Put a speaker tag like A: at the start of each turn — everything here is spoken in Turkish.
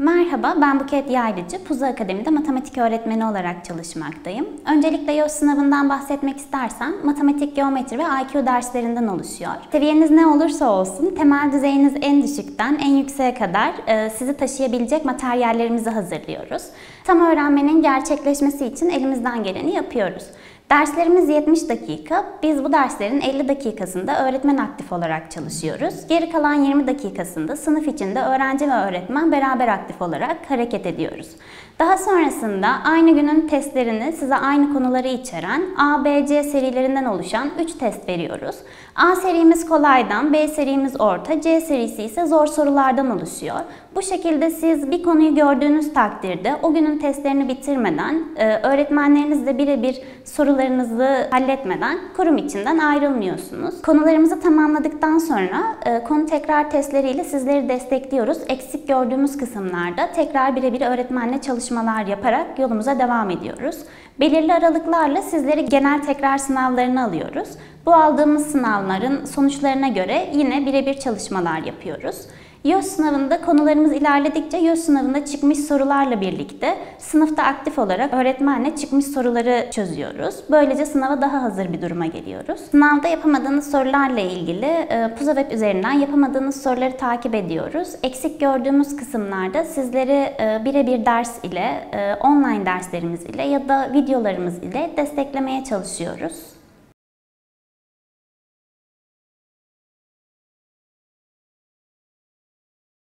A: Merhaba, ben Buket Yaylıcı. Puza Akademi'de matematik öğretmeni olarak çalışmaktayım. Öncelikle YÖS sınavından bahsetmek istersem, matematik, geometri ve IQ derslerinden oluşuyor. Seviyeniz ne olursa olsun, temel düzeyiniz en düşükten en yükseğe kadar e, sizi taşıyabilecek materyallerimizi hazırlıyoruz. Tam öğrenmenin gerçekleşmesi için elimizden geleni yapıyoruz. Derslerimiz 70 dakika. Biz bu derslerin 50 dakikasında öğretmen aktif olarak çalışıyoruz. Geri kalan 20 dakikasında sınıf içinde öğrenci ve öğretmen beraber aktif olarak hareket ediyoruz. Daha sonrasında aynı günün testlerini size aynı konuları içeren A, B, C serilerinden oluşan 3 test veriyoruz. A serimiz kolaydan, B serimiz orta, C serisi ise zor sorulardan oluşuyor. Bu şekilde siz bir konuyu gördüğünüz takdirde o günün testlerini bitirmeden, e, öğretmenlerinizle birebir sorularınızı halletmeden kurum içinden ayrılmıyorsunuz. Konularımızı tamamladıktan sonra e, konu tekrar testleriyle sizleri destekliyoruz. Eksik gördüğümüz kısımlarda tekrar birebir öğretmenle çalışmalar yaparak yolumuza devam ediyoruz. Belirli aralıklarla sizleri genel tekrar sınavlarını alıyoruz. Bu aldığımız sınavların sonuçlarına göre yine birebir çalışmalar yapıyoruz. YÖS sınavında konularımız ilerledikçe YÖS sınavında çıkmış sorularla birlikte sınıfta aktif olarak öğretmenle çıkmış soruları çözüyoruz. Böylece sınava daha hazır bir duruma geliyoruz. Sınavda yapamadığınız sorularla ilgili e, üzerinden yapamadığınız soruları takip ediyoruz. Eksik gördüğümüz kısımlarda sizleri e, birebir ders ile, e, online derslerimiz ile ya da videolarımız ile desteklemeye çalışıyoruz.